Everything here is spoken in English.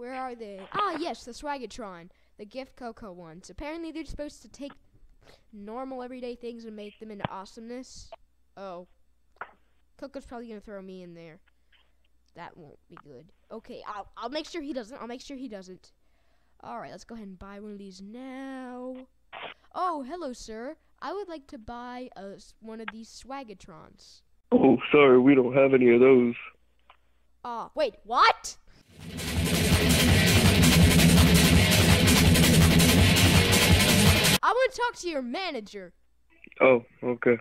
Where are they? Ah, yes, the Swagatron, the Gift Cocoa ones. Apparently, they're supposed to take normal everyday things and make them into awesomeness. Oh, Cocoa's probably gonna throw me in there. That won't be good. Okay, I'll I'll make sure he doesn't. I'll make sure he doesn't. All right, let's go ahead and buy one of these now. Oh, hello, sir. I would like to buy a, one of these Swagatrons. Oh, sorry, we don't have any of those. Ah, wait, what? To talk to your manager. Oh, okay.